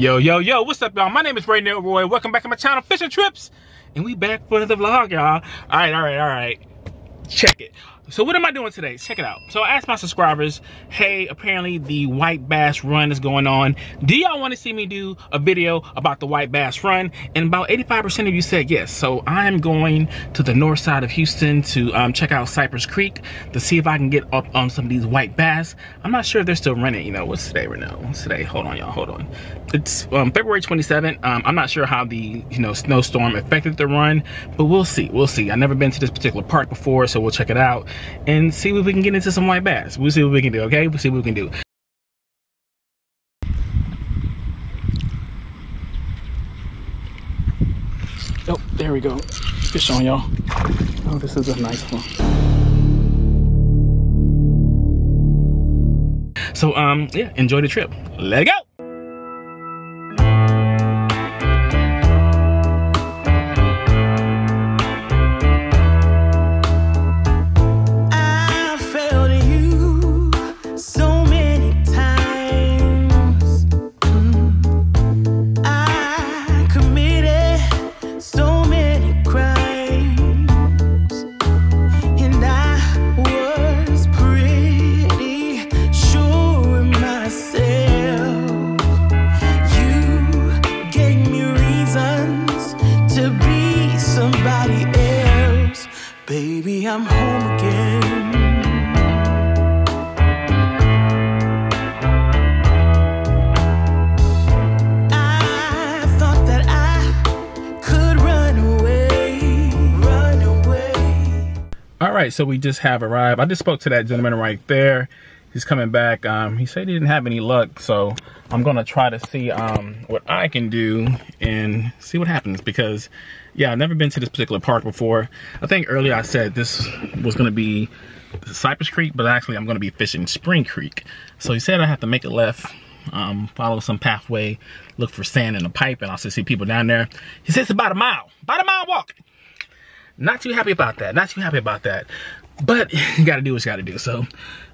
Yo, yo, yo, what's up, y'all? My name is Ray Roy. Welcome back to my channel, Fish & Trips. And we back for another vlog, y'all. All right, all right, all right. Check it. So what am I doing today? Check it out. So I asked my subscribers, hey, apparently the White Bass Run is going on. Do y'all want to see me do a video about the White Bass Run? And about 85% of you said yes. So I'm going to the north side of Houston to um, check out Cypress Creek to see if I can get up on some of these white bass. I'm not sure if they're still running. You know, what's today right now? What's today? Hold on, y'all, hold on. It's um, February 27th. Um, I'm not sure how the, you know, snowstorm affected the run, but we'll see, we'll see. I've never been to this particular park before, so we'll check it out and see if we can get into some white bass. We'll see what we can do, okay? We'll see what we can do. Oh, there we go. Fish on, y'all. Oh, this is a nice one. So, um, yeah, enjoy the trip. Let it go! All right, so we just have arrived. I just spoke to that gentleman right there. He's coming back. Um, he said he didn't have any luck, so I'm gonna try to see um, what I can do and see what happens because yeah, I've never been to this particular park before. I think earlier I said this was gonna be Cypress Creek, but actually I'm gonna be fishing Spring Creek. So he said I have to make a left, um, follow some pathway, look for sand in a pipe, and I also see people down there. He says it's about a mile, about a mile walk. Not too happy about that, not too happy about that. But you gotta do what you gotta do. So I'm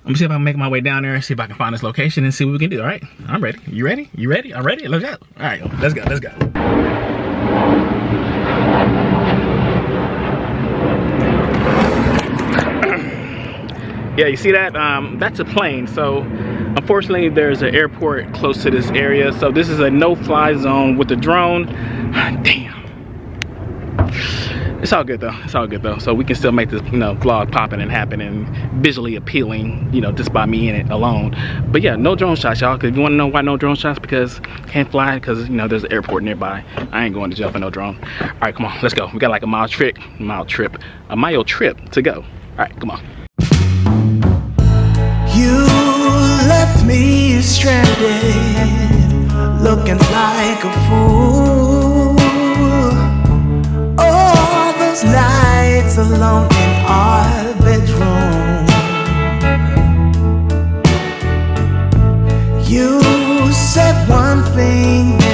gonna see if I can make my way down there, see if I can find this location and see what we can do, all right? I'm ready, you ready? You ready? I'm ready, let's go. All right, let's go, let's go. yeah, you see that? Um, that's a plane. So unfortunately, there's an airport close to this area. So this is a no-fly zone with the drone. Damn. It's all good though. It's all good though. So we can still make this, you know, vlog popping and happening and visually appealing, you know, just by me in it alone. But yeah, no drone shots, y'all. Cause if you want to know why no drone shots, because can't fly, because you know there's an airport nearby. I ain't going to jail for no drone. All right, come on, let's go. We got like a mile trip, mile trip, a mile trip to go. All right, come on. You left me stranded, looking like a fool. Alone in our bedroom. You said one thing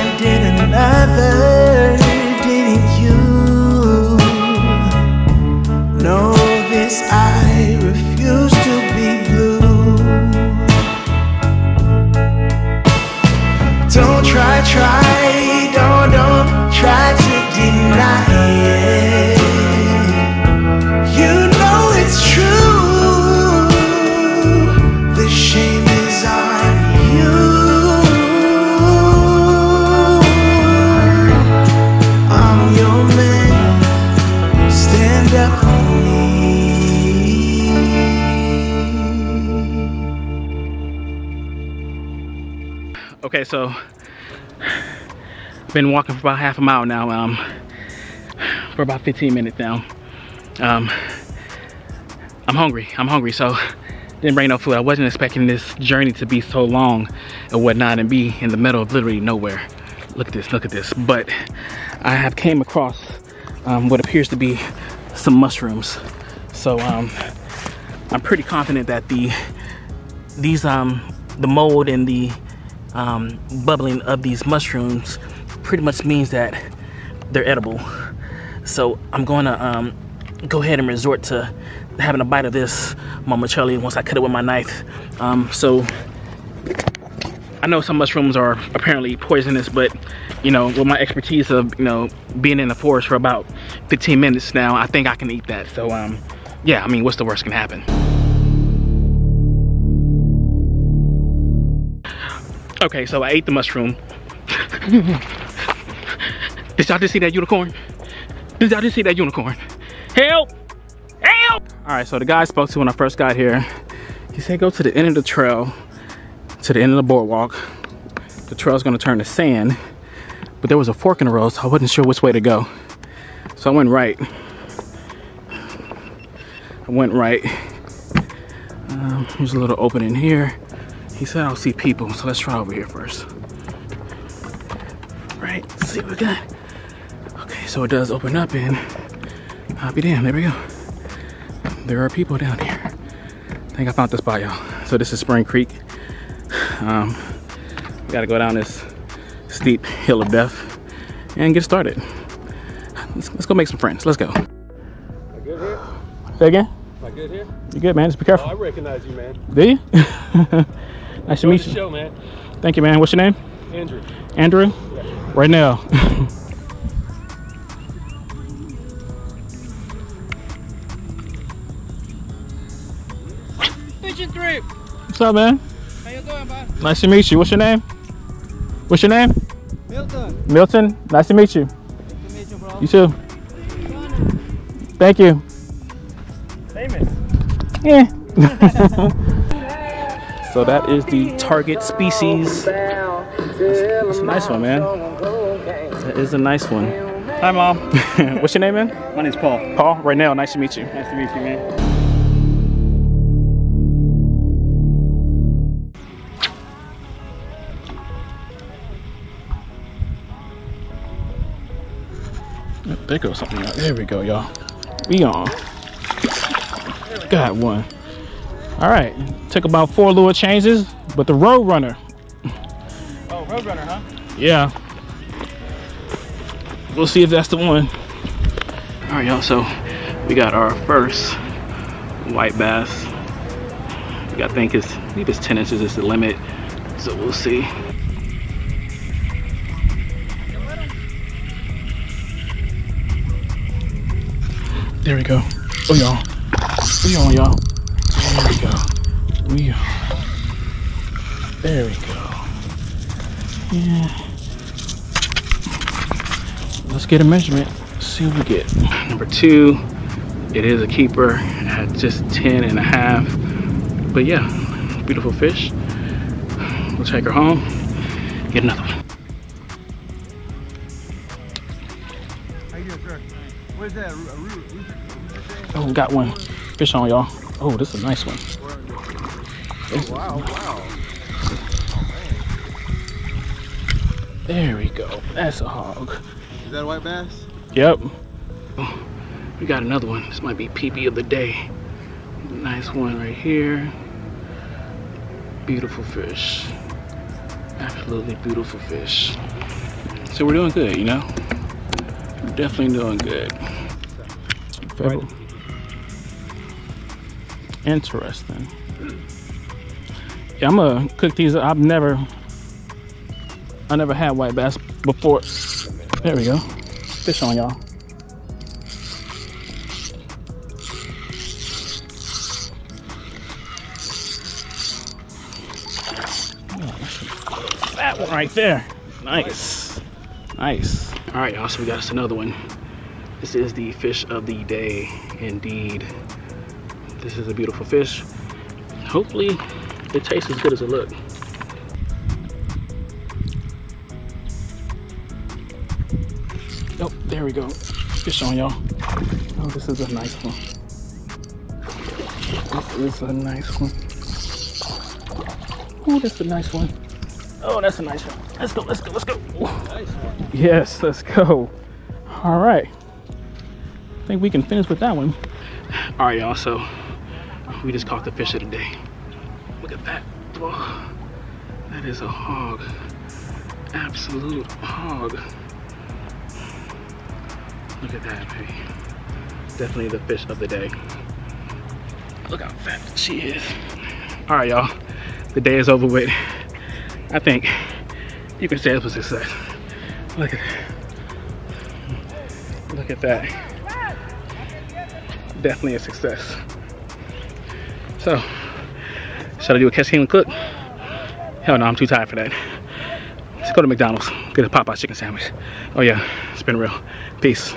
Okay, so I've been walking for about half a mile now. Um, for about 15 minutes now. Um, I'm hungry. I'm hungry, so didn't bring no food. I wasn't expecting this journey to be so long and whatnot and be in the middle of literally nowhere. Look at this, look at this. But I have came across um, what appears to be some mushrooms. So um, I'm pretty confident that the these um the mold and the um, bubbling of these mushrooms pretty much means that they're edible. So I'm going to um, go ahead and resort to having a bite of this momentarily once I cut it with my knife. Um, so I know some mushrooms are apparently poisonous, but you know, with my expertise of you know being in the forest for about 15 minutes now, I think I can eat that. So um, yeah, I mean, what's the worst can happen? Okay, so I ate the mushroom. Did y'all just see that unicorn? Did y'all just see that unicorn? Help! Help! All right, so the guy I spoke to when I first got here, he said go to the end of the trail, to the end of the boardwalk. The trail's gonna turn to sand, but there was a fork in the road, so I wasn't sure which way to go. So I went right. I went right. Um, there's a little opening here. He said I'll see people, so let's try over here first. Right, let's see what we got. Okay, so it does open up and I'll be damned, there we go. There are people down here. I think I found this spot, y'all. So this is Spring Creek. Um, we gotta go down this steep hill of death and get started. Let's, let's go make some friends. Let's go. I good here? Say again? Am I good here? You good, man? Just be Oh, careful. I recognize you, man. Do you? nice to meet the you. show, man. Thank you, man. What's your name? Andrew. Andrew? Right now. Fishing trip. What's up, man? How you doing, bud? Nice to meet you. What's your name? What's your name? Milton. Milton. Nice to meet you. Nice to meet you, bro. You too. Thank you. Famous. Yeah. so that is the target species. That's a nice one, man. That is a nice one. Hi, mom. What's your name, man? My name's Paul. Paul. Right now. Nice to meet you. Nice to meet you, man. There goes something. Y'all. There we go, y'all. We on. Got one. All right. Took about four lure changes, but the Road Runner. Oh, Road Runner, huh? Yeah. We'll see if that's the one. All right, y'all. So we got our first white bass. We got, I think it's, I believe it's 10 inches is the limit. So we'll see. There we go. Oh, y'all. We on, y'all. There we go. We on. There we go. Yeah. Let's get a measurement. See what we get. Number two, it is a keeper at just 10 and a half. But yeah, beautiful fish. We'll take her home. Get another one. How you doing, sir? What is that? A, root? Oh, got one fish on y'all. Oh, this is a nice one. This is- Wow, wow. There we go. That's a hog. Is that a white bass? Yep. Oh, we got another one. This might be PB of the day. Nice one right here. Beautiful fish. Absolutely beautiful fish. So we're doing good, you know? We're definitely doing good. Pebble. Interesting. Yeah, I'm gonna cook these. I've never, I never had white bass before. There we go. Fish on y'all. That one right there. Nice. Nice. All right, y'all, so we got us another one. This is the fish of the day, indeed. This is a beautiful fish. Hopefully, it tastes as good as it looks. Oh, there we go. Fish on y'all. Oh, this is a nice one. This is a nice one. Oh, that's a nice one. Oh, that's a nice one. Let's go, let's go, let's go. Yes, let's go. All right. I think we can finish with that one. All right, y'all. So we just caught the fish of the day. Look at that. Whoa. That is a hog. Absolute hog. Look at that, baby. Definitely the fish of the day. Look how fat she is. All right, y'all. The day is over with. I think you can say it was a success. Look at Look at that. Definitely a success. So, should I do a catch, and cook? Hell no, I'm too tired for that. Let's go to McDonald's, get a Popeye chicken sandwich. Oh yeah, it's been real. Peace.